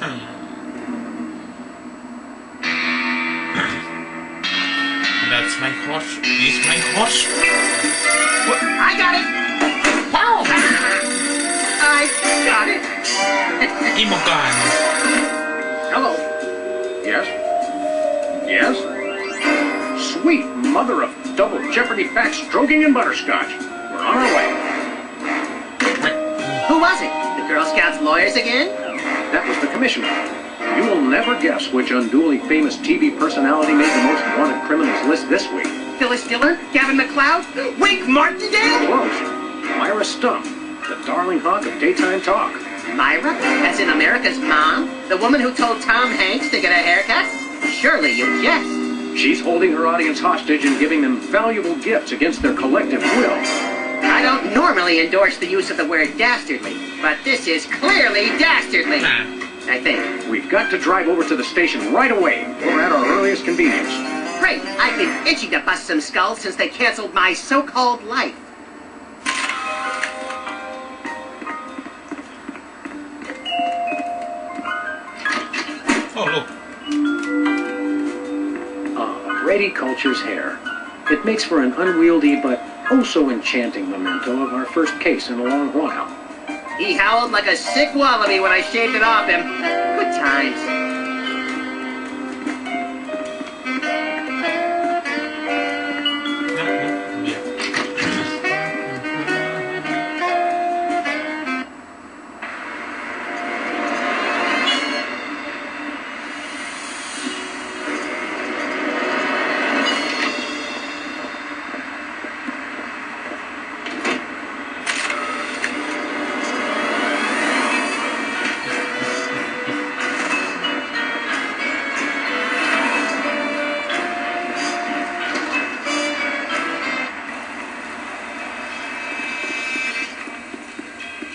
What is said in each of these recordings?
Hmm. That's my horse. Is my horse? I got it. Wow! I got it. Imogan. Hello. Yes? Yes? Sweet mother of double jeopardy fat stroking and butterscotch. We're on our way. Who was it? The Girl Scouts lawyers again? That was the commissioner. You will never guess which unduly famous TV personality made the most wanted criminals list this week. Phyllis Diller? Gavin MacLeod? Wink Martindale? Close. Myra Stubbs, the darling hawk of daytime talk. Myra? As in America's mom? The woman who told Tom Hanks to get a haircut? Surely you jest. She's holding her audience hostage and giving them valuable gifts against their collective will. I don't normally endorse the use of the word dastardly, but this is clearly dastardly. I think. We've got to drive over to the station right away. We're at our earliest convenience. Great, I've been itching to bust some skulls since they canceled my so-called life. Oh, look. Ah, Brady Culture's hair. It makes for an unwieldy but oh so enchanting memento of our first case in a long while. He howled like a sick wallaby when I shaved it off him. Good times.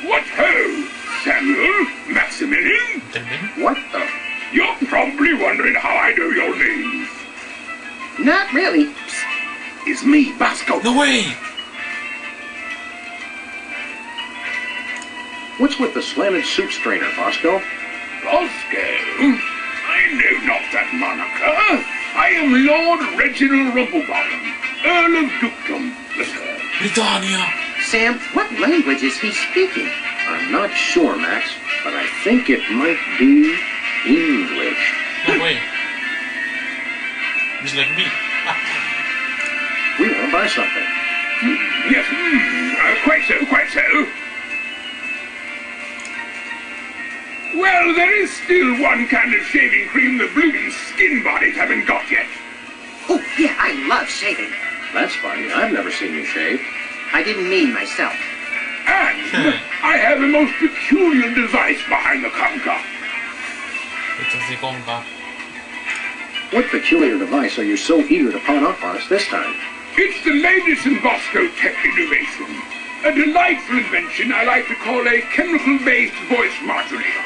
What ho, Samuel, Maximilian? What the? You're probably wondering how I know your names. Not really. It's me, Bosco. No way! What's with the slanted soup strainer, Bosco? Bosco? I know not that moniker. I am Lord Reginald Rumplebottom, Earl of Dukedom, the. Britannia! Sam, what language is he speaking? I'm not sure, Max, but I think it might be English. No way. Just like me. We want to buy something. Yes, hmm, uh, quite so, quite so. Well, there is still one kind of shaving cream the blooming skin bodies haven't got yet. Oh, yeah, I love shaving. That's funny. I've never seen you shave. I didn't mean myself. And I have a most peculiar device behind the counter. Ito si Kongka. What peculiar device are you so eager to pawn off on us this time? It's the latest in Bosco tech innovation. A delightful invention I like to call a chemical-based voice modulator.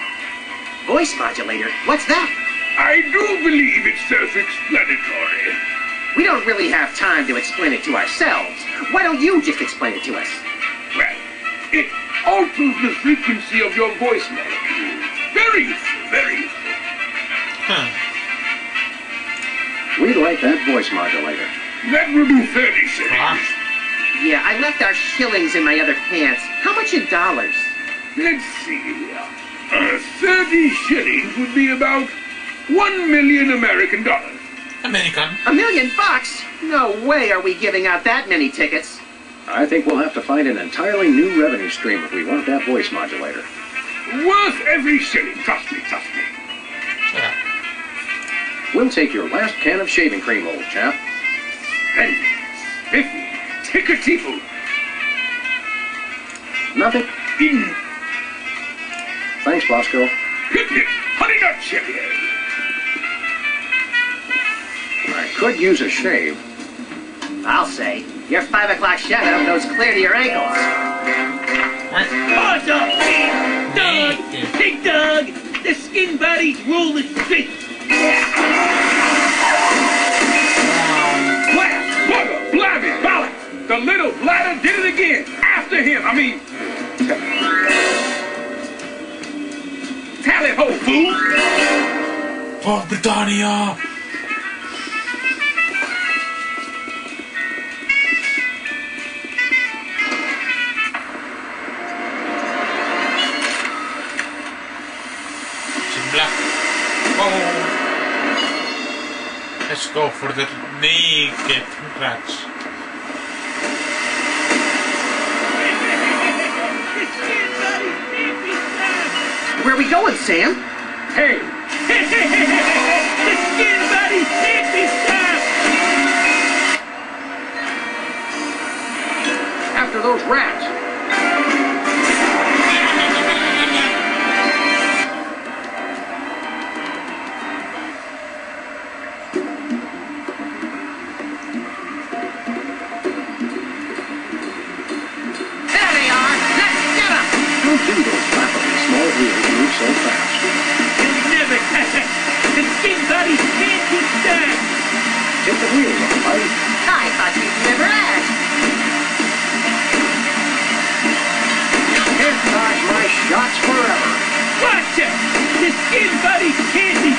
Voice modulator? What's that? I do believe it's self-explanatory. We don't really have time to explain it to ourselves. Why don't you just explain it to us? Well, it alters the frequency of your voice molecules. Very useful, very useful. Huh. We'd like that voice modulator. That will be 30 shillings. Ah. Yeah, I left our shillings in my other pants. How much in dollars? Let's see. Uh, 30 shillings would be about 1 million American dollars. American. A million bucks? No way are we giving out that many tickets. I think we'll have to find an entirely new revenue stream if we want that voice modulator. Worth every shilling, trust me, trust me. Sarap. We'll take your last can of shaving cream, old chap. Splendid, spiffy, tickety-boo. Nothing? In Thanks, Bosco. Pip Pip, Honey Nut Cheerio. Could use a shave. I'll say. Your five o'clock shadow goes clear to your ankles. That's What's up, Pete? Doug! Big The skin bodies rule the streets! Blast! Bugger! Blabby! Bollocks! The little bladder did it again! After him! I mean... Tally ho, fool! For Britannia! Let's go for the naked rats. The skin buddy can't be stopped. Where are we going, Sam? Hey, The skin buddy can't after those rats. Get the wheels on, buddy. I thought you'd never ask. Can't dodge my shots forever. Watch it. The skin buddy can't be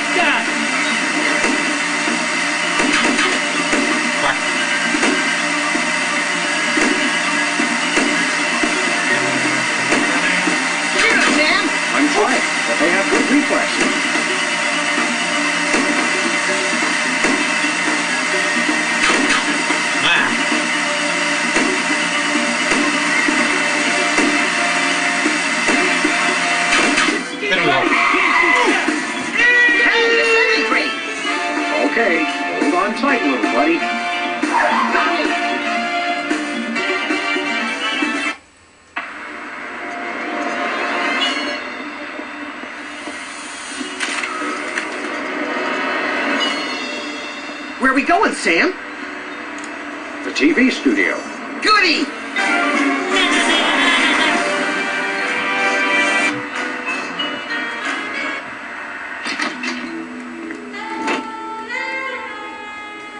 Where are we going, Sam? The TV studio. Goody.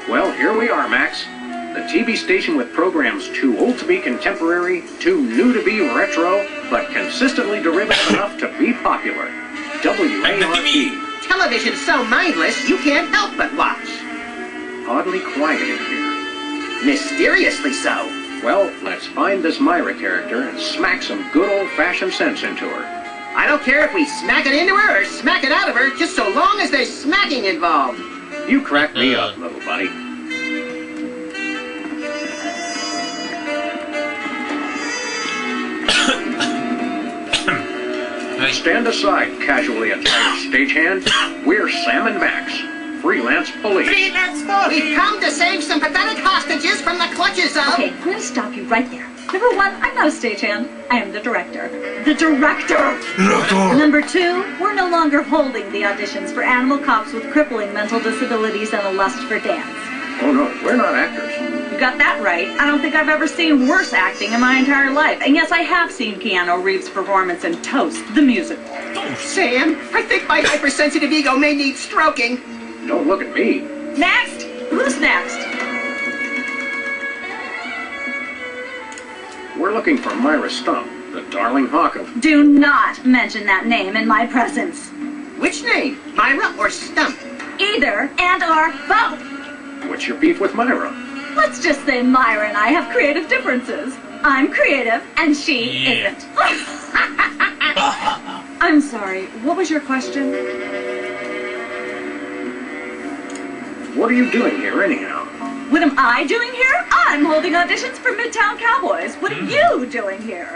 Well, here we are, Max. The TV station with programs too old to be contemporary, too new to be retro, but consistently derivative enough to be popular. WARP. Television's so mindless, you can't help but watch. Oddly quiet in here. Mysteriously so. Well, let's find this Myra character and smack some good old-fashioned sense into her. I don't care if we smack it into her or smack it out of her, just so long as there's smacking involved. You crack me Uh. up, little buddy. Hey, Stand aside, casually attired stagehand. We're Sam and Max, freelance police. Freelance police! We've come to save some pathetic hostages from the clutches of. Okay, I'm gonna stop you right there. Number one, I'm not a stagehand. I am the director. The director! Number two, we're no longer holding the auditions for animal cops with crippling mental disabilities and a lust for dance. Oh no, we're not actors. You got that right. I don't think I've ever seen worse acting in my entire life. And yes, I have seen Keanu Reeves' performance in Toast, the musical. Oh, Sam, I think my hypersensitive ego may need stroking. Don't look at me. Next! Who's next? We're looking for Myra Stubbs, the darling hawk of... Do not mention that name in my presence. Which name, Myra or Stubbs? Either and or both. What's your beef with Myra? Let's just say Myra and I have creative differences. I'm creative and she Yeah. isn't. I'm sorry, what was your question? What are you doing here anyhow? What am I doing here? I'm holding auditions for Midtown Cowboys. What are you doing here?